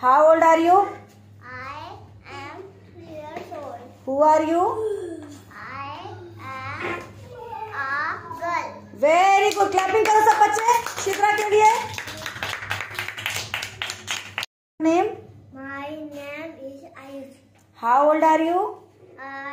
How old are you? I am three years old. Who are you? I am a girl. Very good. Clapping करो सब बच्चे शिप्रा के लिए Name? My name is Ayush. How old are you? I